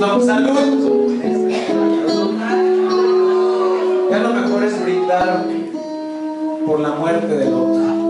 Salud. Pues, ya lo mejor es brindar por la muerte del otro.